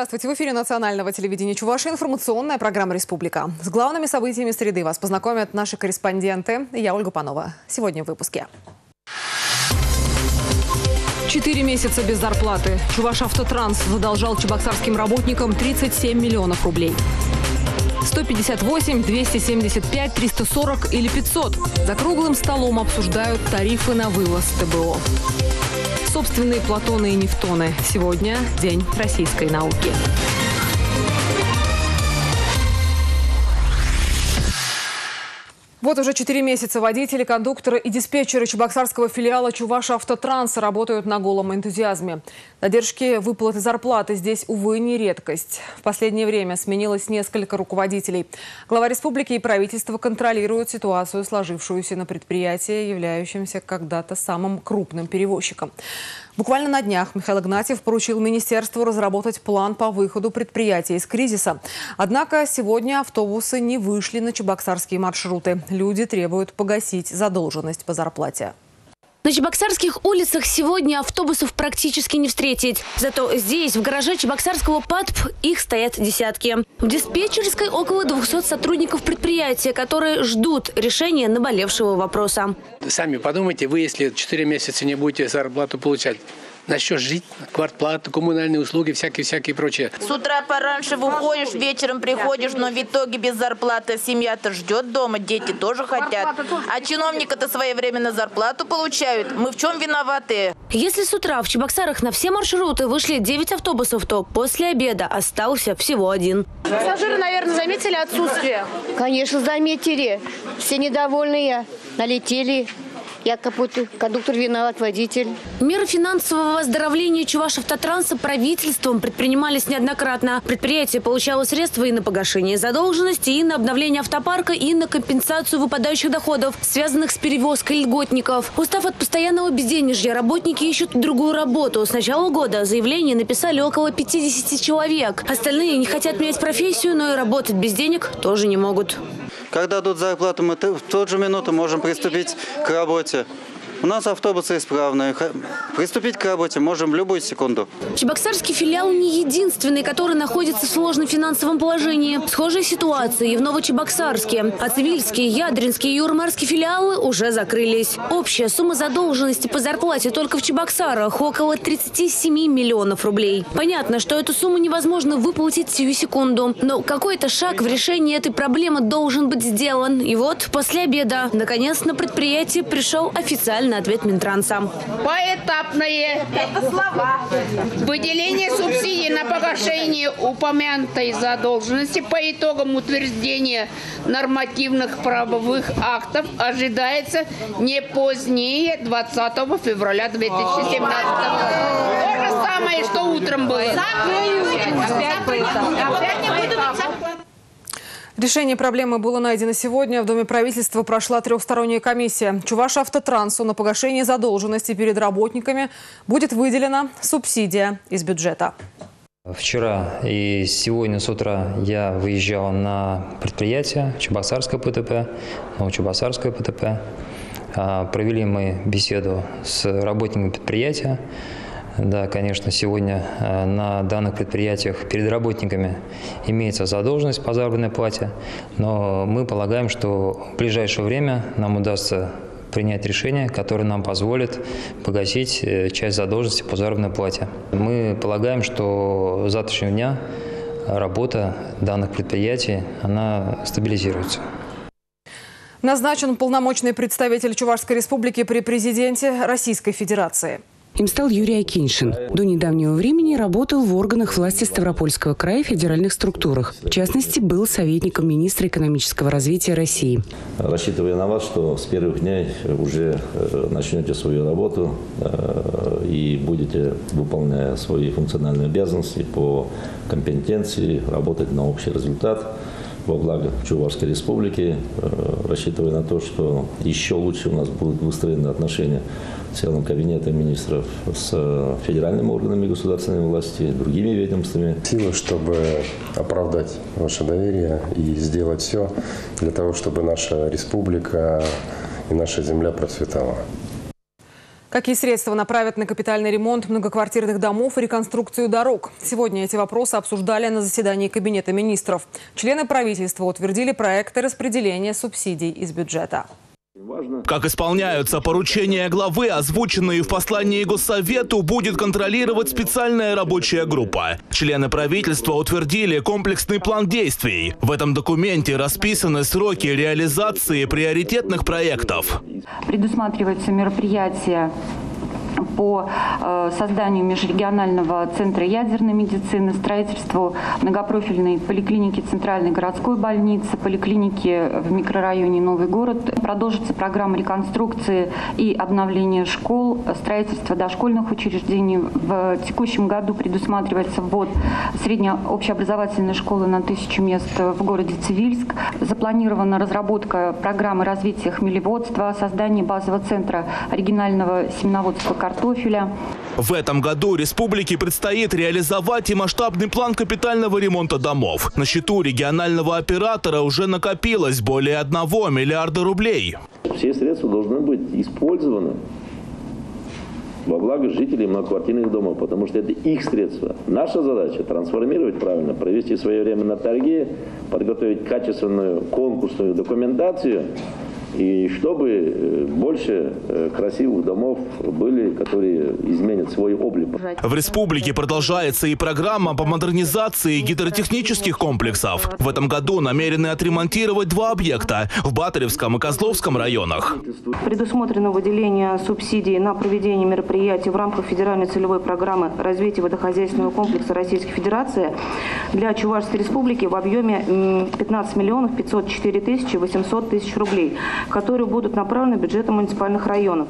Здравствуйте. В эфире национального телевидения Чуваши информационная программа «Республика». С главными событиями среды вас познакомят наши корреспонденты. Я Ольга Панова. Сегодня в выпуске. Четыре месяца без зарплаты. Чуваш Автотранс задолжал чебоксарским работникам 37 миллионов рублей. 158, 275, 340 или 500. За круглым столом обсуждают тарифы на вывоз ТБО. Собственные платоны и нефтоны. Сегодня День российской науки. Вот уже четыре месяца водители, кондукторы и диспетчеры чебоксарского филиала Чуваша Автотранс работают на голом энтузиазме. Задержки выплаты зарплаты здесь, увы, не редкость. В последнее время сменилось несколько руководителей. Глава республики и правительство контролируют ситуацию, сложившуюся на предприятии, являющемся когда-то самым крупным перевозчиком. Буквально на днях Михаил Игнатьев поручил министерству разработать план по выходу предприятия из кризиса. Однако сегодня автобусы не вышли на чебоксарские маршруты. Люди требуют погасить задолженность по зарплате. На Чебоксарских улицах сегодня автобусов практически не встретить. Зато здесь, в гараже Чебоксарского ПАТП, их стоят десятки. В диспетчерской около 200 сотрудников предприятия, которые ждут решения наболевшего вопроса. Сами подумайте, вы если 4 месяца не будете зарплату получать, на что жить, квартплата, коммунальные услуги, всякие-всякие прочие. С утра пораньше выходишь, вечером приходишь, но в итоге без зарплаты семья-то ждет дома, дети тоже хотят. А чиновника-то своевременно зарплату получают. Мы в чем виноваты? Если с утра в Чебоксарах на все маршруты вышли 9 автобусов, то после обеда остался всего один. Пассажиры, наверное, заметили отсутствие? Конечно, заметили. Все недовольные, налетели. Якобы кондуктор виноват, водитель. Меры финансового оздоровления Чувашавтотранса правительством предпринимались неоднократно. Предприятие получало средства и на погашение задолженности, и на обновление автопарка, и на компенсацию выпадающих доходов, связанных с перевозкой льготников. Устав от постоянного безденежья, работники ищут другую работу. С начала года заявление написали около 50 человек. Остальные не хотят менять профессию, но и работать без денег тоже не могут. Когда дадут зарплату, мы в тот же минуту можем приступить к работе. У нас автобусы исправные. Приступить к работе можем в любую секунду. Чебоксарский филиал не единственный, который находится в сложном финансовом положении. Схожая ситуация и в Новочебоксарске. А Цивильские, Ядринские и Юрмарские филиалы уже закрылись. Общая сумма задолженности по зарплате только в Чебоксарах около 37 миллионов рублей. Понятно, что эту сумму невозможно выплатить сию секунду. Но какой-то шаг в решении этой проблемы должен быть сделан. И вот после обеда, наконец, на предприятие пришел официальный официальный ответ Минтранса. Поэтапное выделение субсидий на погашение упомянутой задолженности по итогам утверждения нормативных правовых актов ожидается не позднее 20 февраля 2017 года. То же самое, что утром было. Опять не будут Решение проблемы было найдено сегодня. В Доме правительства прошла трехсторонняя комиссия. Чуваш автотрансу на погашение задолженности перед работниками будет выделена субсидия из бюджета. Вчера и сегодня с утра я выезжал на предприятие Чебоксарское ПТП, Новочебоксарское ПТП. А, провели мы беседу с работниками предприятия. Да, конечно, сегодня э, на данных предприятиях перед работниками имеется задолженность по заработной плате, но мы полагаем, что в ближайшее время нам удастся принять решение, которое нам позволит погасить э, часть задолженности по заработной плате. Мы полагаем, что с завтрашнего дня работа данных предприятий она стабилизируется. Назначен полномочный представитель Чувашской республики при президенте Российской Федерации. Им стал Юрий Акиншин. До недавнего времени работал в органах власти Ставропольского края и федеральных структурах. В частности, был советником министра экономического развития России. Рассчитывая на вас, что с первых дней уже э, начнете свою работу э, и будете, выполняя свои функциональные обязанности по компетенции, работать на общий результат во благо Чувашской республики, э, рассчитывая на то, что еще лучше у нас будут выстроены отношения целым кабинетом министров с федеральными органами государственной власти, другими ведомствами. Силы, чтобы оправдать ваше доверие и сделать все для того, чтобы наша республика и наша земля процветала. Какие средства направят на капитальный ремонт многоквартирных домов и реконструкцию дорог? Сегодня эти вопросы обсуждали на заседании Кабинета министров. Члены правительства утвердили проекты распределения субсидий из бюджета. Как исполняются поручения главы, озвученные в послании Госсовету, будет контролировать специальная рабочая группа. Члены правительства утвердили комплексный план действий. В этом документе расписаны сроки реализации приоритетных проектов. Предусматриваются мероприятия по э, созданию межрегионального центра ядерной медицины, строительству многопрофильной поликлиники Центральной городской больницы, поликлиники в микрорайоне Новый город. Продолжится программа реконструкции и обновления школ, строительство дошкольных учреждений. В текущем году предусматривается ввод средней общеобразовательной школы на тысячу мест в городе Цивильск. Запланирована разработка программы развития хмелеводства, создание базового центра оригинального семеноводского картофеля. В этом году республике предстоит реализовать и масштабный план капитального ремонта домов. На счету регионального оператора уже накопилось более 1 миллиарда рублей. Все средства должны быть использованы во благо жителей многоквартирных домов, потому что это их средства. Наша задача трансформировать правильно, провести своевременно торги, подготовить качественную конкурсную документацию и чтобы э, больше э, красивых домов были, которые изменят свой облик. В республике продолжается и программа по модернизации гидротехнических комплексов. В этом году намерены отремонтировать два объекта в Батаревском и Козловском районах. Предусмотрено выделение субсидий на проведение мероприятий в рамках федеральной целевой программы развития водохозяйственного комплекса Российской Федерации для Чувашской Республики в объеме 15 миллионов 504 тысячи 800 тысяч рублей которые будут направлены в бюджеты муниципальных районов.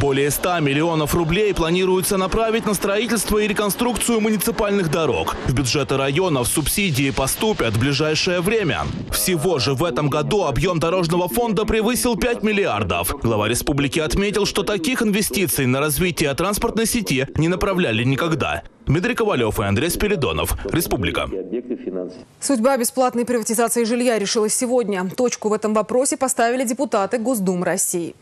Более 100 миллионов рублей планируется направить на строительство и реконструкцию муниципальных дорог. В бюджеты районов субсидии поступят в ближайшее время. Всего же в этом году объем дорожного фонда превысил 5 миллиардов. Глава республики отметил, что таких инвестиций на развитие транспортной сети не направляли никогда. Дмитрий Ковалев и Андрей Спиридонов. Республика. Судьба бесплатной приватизации жилья решилась сегодня. Точку в этом вопросе поставили депутаты Госдумы России.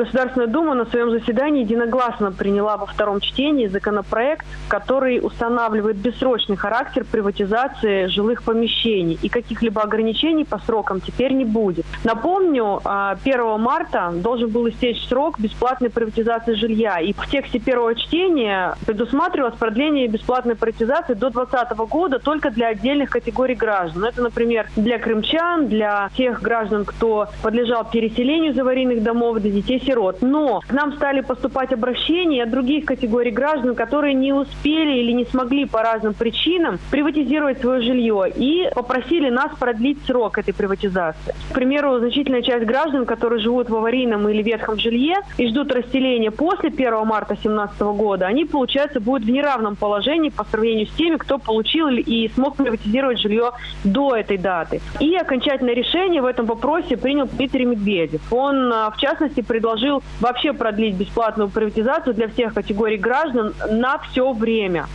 Государственная Дума на своем заседании единогласно приняла во втором чтении законопроект, который устанавливает бессрочный характер приватизации жилых помещений и каких-либо ограничений по срокам теперь не будет. Напомню, 1 а, марта должен был истечь срок бесплатной приватизации жилья. И в тексте первого чтения предусматривалось продление бесплатной приватизации до 2020 года только для отдельных категорий граждан. Это, например, для крымчан, для тех граждан, кто подлежал переселению из аварийных домов, для детей сирот. Но к нам стали поступать обращения от других категорий граждан, которые не успели или не смогли по разным причинам приватизировать свое жилье и попросили нас продлить срок этой приватизации. К примеру, значительная часть граждан, которые живут в аварийном или ветхом жилье и ждут расселения после 1 марта 2017 года, они, получается, будут в неравном положении по сравнению с теми, кто получил и смог приватизировать жилье до этой даты. И окончательное решение в этом вопросе принял Дмитрий Медведев. Он, а, в частности, предложил предложил вообще продлить бесплатную приватизацию для всех категорий граждан на все время.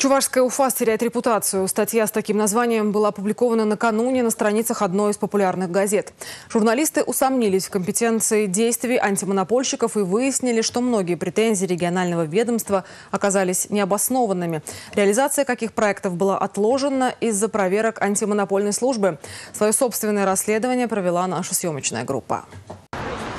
Чувашская Уфа теряет репутацию. Статья с таким названием была опубликована накануне на страницах одной из популярных газет. Журналисты усомнились в компетенции действий антимонопольщиков и выяснили, что многие претензии регионального ведомства оказались необоснованными. Реализация каких проектов была отложена из-за проверок антимонопольной службы. Свое собственное расследование провела наша съемочная группа.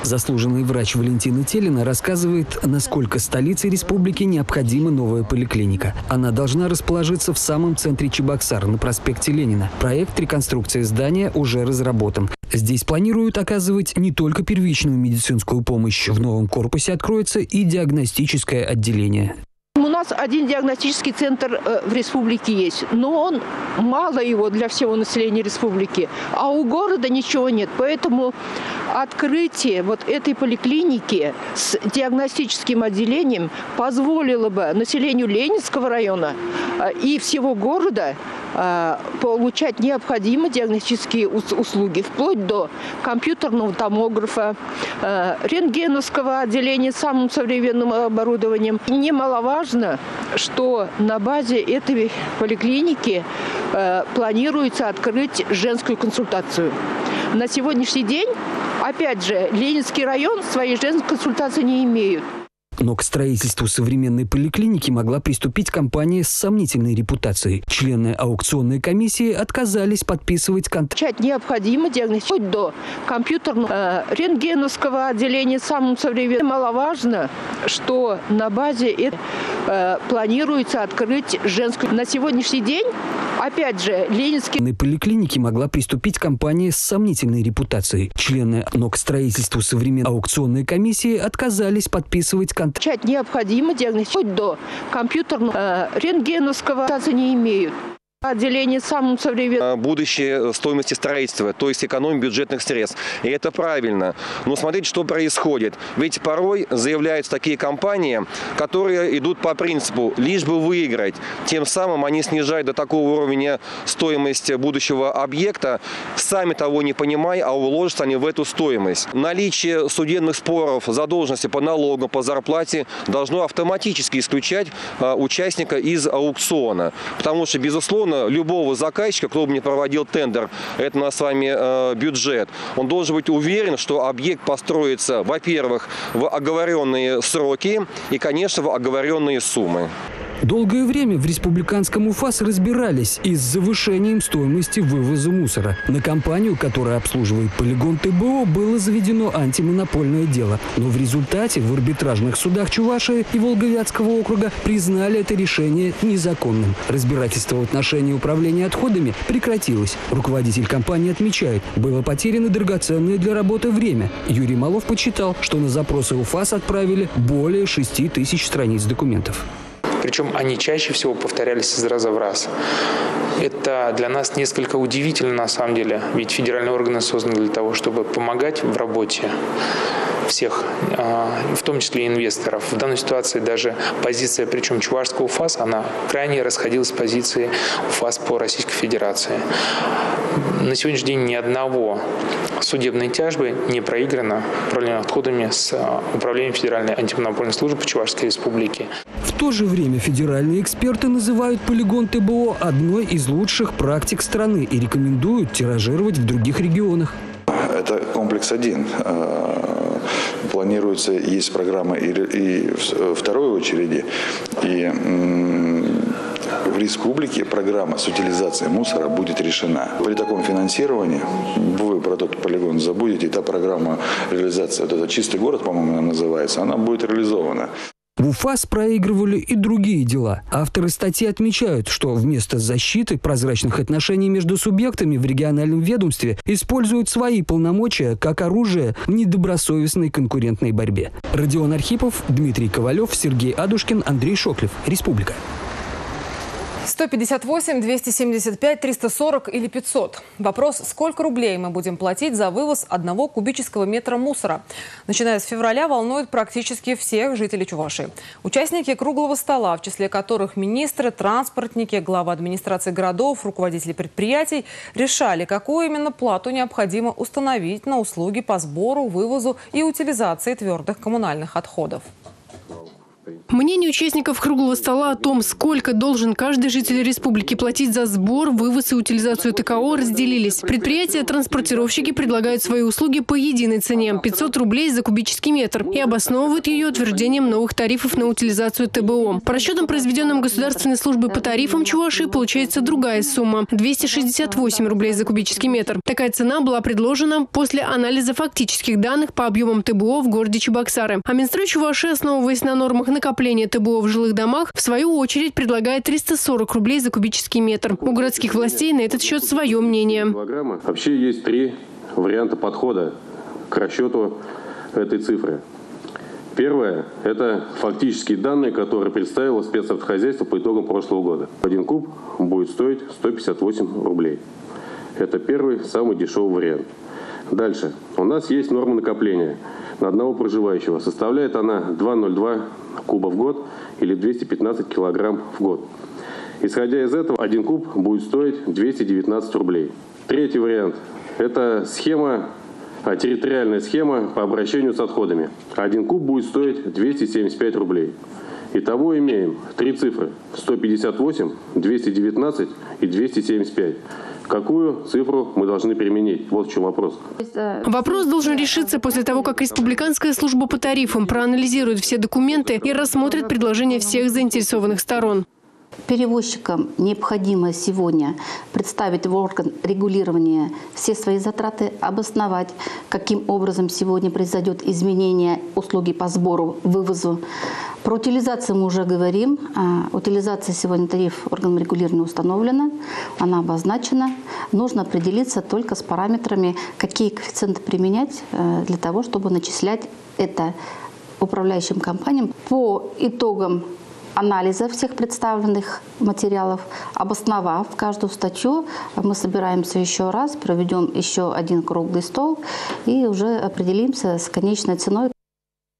Заслуженный врач Валентина Телина рассказывает, насколько столице республики необходима новая поликлиника. Она должна расположиться в самом центре Чебоксар на проспекте Ленина. Проект реконструкции здания уже разработан. Здесь планируют оказывать не только первичную медицинскую помощь. В новом корпусе откроется и диагностическое отделение. У нас один диагностический центр э, в республике есть, но он мало его для всего населения республики, а у города ничего нет. Поэтому открытие вот этой поликлиники с диагностическим отделением позволило бы населению Ленинского района э, и всего города получать необходимые диагностические услуги, вплоть до компьютерного томографа, э, рентгеновского отделения самым современным оборудованием. Немаловажно, что на базе этой поликлиники планируется открыть женскую консультацию. на сегодняшний день, опять же, Ленинский район своей женской консультации не имеют. Но к строительству современной поликлиники могла приступить компания с сомнительной репутацией. Члены аукционной комиссии отказались подписывать контракт. Необходимо диагностировать до компьютерного э, рентгеновского отделения самым современным. Маловажно, что на базе э, планируется открыть женскую. На сегодняшний день, опять же, Ленинский... поликлиники могла приступить компания с сомнительной репутацией. Члены, но к строительству современной аукционной комиссии отказались подписывать контракт Начать необходимо диагностировать до компьютерного э, рентгеновского не имеют. Отделение самым современным. Будущее стоимости строительства, то есть экономии бюджетных средств. И это правильно. Но смотрите, что происходит. Ведь порой заявляются такие компании, которые идут по принципу лишь бы выиграть. Тем самым они снижают до такого уровня стоимость будущего объекта, сами того не понимая, а уложатся они в эту стоимость. Наличие судебных споров, задолженности по налогам, по зарплате должно автоматически исключать а, участника из аукциона. Потому что, безусловно, безусловно, любого заказчика, кто бы не проводил тендер, это на с вами э, бюджет, он должен быть уверен, что объект построится, во-первых, в оговоренные сроки и, конечно, в оговоренные суммы. Долгое время в республиканском УФАС разбирались и с завышением стоимости вывоза мусора. На компанию, которая обслуживает полигон ТБО, было заведено антимонопольное дело. Но в результате в арбитражных судах Чувашии и Волговятского округа признали это решение незаконным. Разбирательство в отношении управления отходами прекратилось. Руководитель компании отмечает, было потеряно драгоценное для работы время. Юрий Малов почитал, что на запросы УФАС отправили более 6 тысяч страниц документов. Причем они чаще всего повторялись из раза в раз. Это для нас несколько удивительно на самом деле, ведь федеральные органы созданы для того, чтобы помогать в работе всех, а, в том числе инвесторов. В данной ситуации даже позиция, причем чувашского УФАС, она крайне расходилась с позиции УФАС по Российской Федерации. На сегодняшний день ни одного судебной тяжбы не проиграно управлением отходами с а, Управлением Федеральной антимонопольной службы Чувашской Республике. В то же время федеральные эксперты называют полигон ТБО одной из лучших практик страны и рекомендуют тиражировать в других регионах. Это комплекс один планируется, есть программа и, и второй очереди, и в республике программа с утилизацией мусора будет решена. При таком финансировании, вы про тот полигон забудете, та программа реализации, вот это «Чистый город», по-моему, она называется, она будет реализована. В УФАС проигрывали и другие дела. Авторы статьи отмечают, что вместо защиты прозрачных отношений между субъектами в региональном ведомстве используют свои полномочия как оружие в недобросовестной конкурентной борьбе. Родион Архипов, Дмитрий Ковалев, Сергей Адушкин, Андрей Шоклев. Республика. 158, 275, 340 или 500. Вопрос, сколько рублей мы будем платить за вывоз одного кубического метра мусора. Начиная с февраля волнует практически всех жителей Чувашии. Участники круглого стола, в числе которых министры, транспортники, глава администрации городов, руководители предприятий, решали, какую именно плату необходимо установить на услуги по сбору, вывозу и утилизации твердых коммунальных отходов. Мнение участников круглого стола о том, сколько должен каждый житель республики платить за сбор, вывоз и утилизацию ТКО, разделились. Предприятия-транспортировщики предлагают свои услуги по единой цене – 500 рублей за кубический метр и обосновывают ее утверждением новых тарифов на утилизацию ТБО. По расчетам, произведенным Государственной службой по тарифам Чувашии, получается другая сумма – 268 рублей за кубический метр. Такая цена была предложена после анализа фактических данных по объемам ТБО в городе Чебоксары. А Минстрой Чуваши, основываясь на нормах накопления ТБО в жилых домах, в свою очередь предлагает 340 рублей за кубический метр. У городских властей на этот счет свое мнение. Вообще есть три варианта подхода к расчету этой цифры. Первое – это фактические данные, которые представило спецавтохозяйство по итогам прошлого года. Один куб будет стоить 158 рублей. Это первый, самый дешевый вариант. Дальше. У нас есть норма накопления на одного проживающего. Составляет она 2,02 куба в год или 215 килограмм в год. Исходя из этого, один куб будет стоить 219 рублей. Третий вариант – это схема, а, территориальная схема по обращению с отходами. Один куб будет стоить 275 рублей. Итого имеем три цифры – 158, 219 и 275 Какую цифру мы должны применить? Вот в чем вопрос. Вопрос должен решиться после того, как Республиканская служба по тарифам проанализирует все документы и рассмотрит предложения всех заинтересованных сторон. Перевозчикам необходимо сегодня представить в орган регулирования все свои затраты, обосновать, каким образом сегодня произойдет изменение услуги по сбору, вывозу. Про утилизацию мы уже говорим. А, утилизация сегодня тариф органом регулирования установлена, она обозначена. Нужно определиться только с параметрами, какие коэффициенты применять э, для того, чтобы начислять это управляющим компаниям по итогам анализа всех представленных материалов, обосновав каждую статью, мы собираемся еще раз, проведем еще один круглый стол и уже определимся с конечной ценой.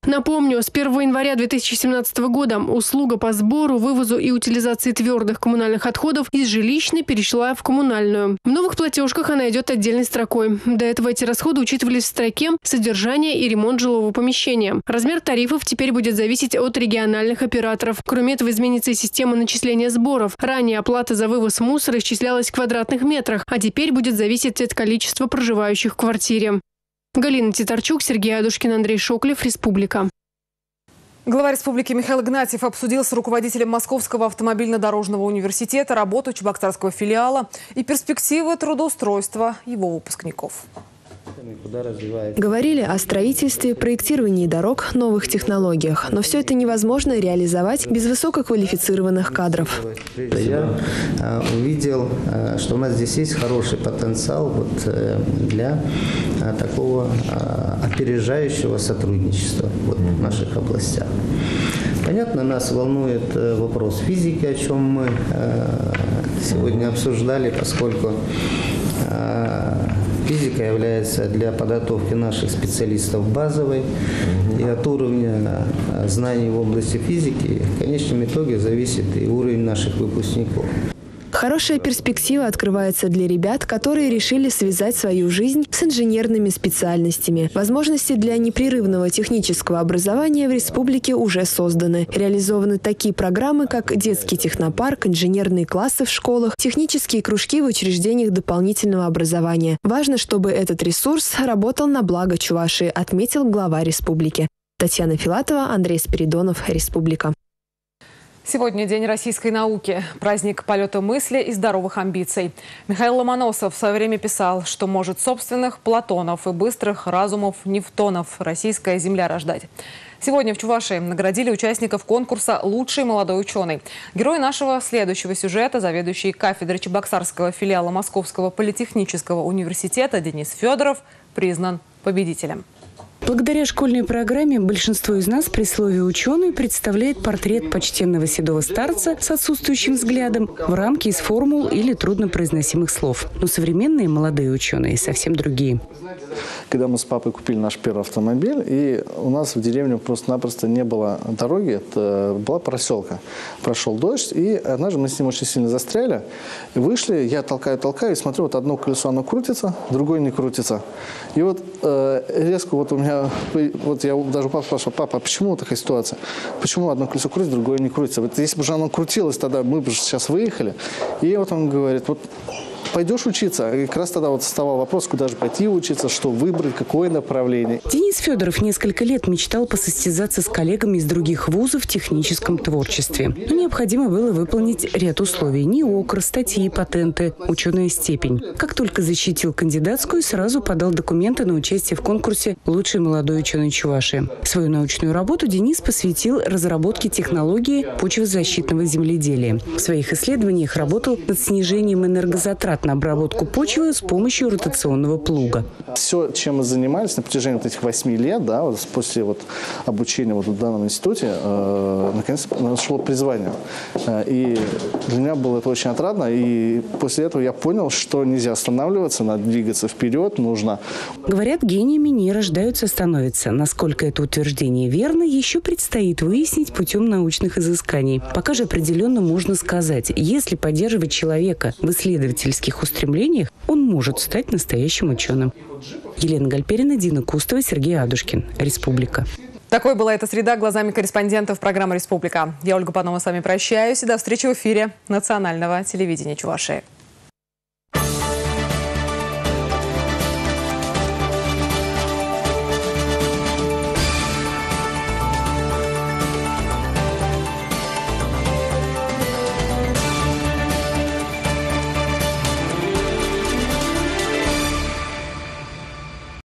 Напомню, с 1 января 2017 года услуга по сбору, вывозу и утилизации твердых коммунальных отходов из жилищной перешла в коммунальную. В новых платежках она идет отдельной строкой. До этого эти расходы учитывались в строке «Содержание и ремонт жилого помещения». Размер тарифов теперь будет зависеть от региональных операторов. Кроме этого, изменится и система начисления сборов. Ранее оплата за вывоз мусора исчислялась в квадратных метрах, а теперь будет зависеть от количества проживающих в квартире. Галина Титарчук, Сергей Адушкин, Андрей Шоклев, Республика. Глава республики Михаил Игнатьев обсудил с руководителем Московского автомобильно-дорожного университета работу Чебоксарского филиала и перспективы трудоустройства его выпускников. Говорили о строительстве, проектировании дорог, новых технологиях. Но все это невозможно реализовать без высококвалифицированных кадров. Я а, увидел, а, что у нас здесь есть хороший потенциал вот э, для такого опережающего сотрудничества вот в наших областях. Понятно, нас волнует э, вопрос физики, о чем мы э, сегодня обсуждали, поскольку Физика является для подготовки наших специалистов базовой, и от уровня знаний в области физики в конечном итоге зависит и уровень наших выпускников. Хорошая перспектива открывается для ребят, которые решили связать свою жизнь с инженерными специальностями. Возможности для непрерывного технического образования в республике уже созданы. Реализованы такие программы, как детский технопарк, инженерные классы в школах, технические кружки в учреждениях дополнительного образования. Важно, чтобы этот ресурс работал на благо Чувашии, отметил глава республики. Татьяна Филатова, Андрей Спиридонов, Республика. Сегодня День российской науки, праздник полета мысли и здоровых амбиций. Михаил Ломоносов в свое время писал, что может собственных Платонов и быстрых разумов Нефтонов российская земля рождать. Сегодня в Чувашии наградили участников конкурса «Лучший молодой ученый». Герой нашего следующего сюжета, заведующий кафедрой Чебоксарского филиала Московского политехнического университета Денис Федоров, признан победителем. Благодаря школьной программе большинство из нас при слове «ученый» представляет портрет почтенного седого старца с отсутствующим взглядом в рамке из формул или труднопроизносимых слов. Но современные молодые ученые совсем другие. Когда мы с папой купили наш первый автомобиль, и у нас в деревне просто-напросто не было дороги, это была проселка. Прошел дождь, и однажды мы с ним очень сильно застряли. Вышли, я толкаю-толкаю, и смотрю, вот одно колесо, оно крутится, другое не крутится. И вот э, резко вот у меня, вот я даже папа спрашивал, папа, а почему такая ситуация? Почему одно колесо крутится, другое не крутится? Вот если бы уже оно крутилось, тогда мы бы сейчас выехали. И вот он говорит, вот пойдешь учиться. И как раз тогда вот вставал вопрос, куда же пойти учиться, что выбрать, какое направление. Денис Федоров несколько лет мечтал посостязаться с коллегами из других вузов в техническом творчестве. Но необходимо было выполнить ряд условий. НИОКР, статьи, патенты, ученая степень. Как только защитил кандидатскую, сразу подал документы на участие в конкурсе «Лучший молодой ученый Чуваши». Свою научную работу Денис посвятил разработке технологии почвозащитного земледелия. В своих исследованиях работал над снижением энергозатрат затрат на обработку почвы с помощью ротационного плуга. Все, чем мы занимались на протяжении вот этих восьми лет, да, вот после вот обучения вот в данном институте, э, наконец нашло призвание. Э, и для меня было это очень отрадно. И после этого я понял, что нельзя останавливаться, надо двигаться вперед, нужно. Говорят, гениями не рождаются, становятся. Насколько это утверждение верно, еще предстоит выяснить путем научных изысканий. Пока же определенно можно сказать, если поддерживать человека в исследовательских творческих устремлениях, он может стать настоящим ученым. Елена Гальперина, Дина Кустова, Сергей Адушкин. Республика. Такой была эта среда глазами корреспондентов программы «Республика». Я, Ольга Панова, с вами прощаюсь и до встречи в эфире национального телевидения Чувашии.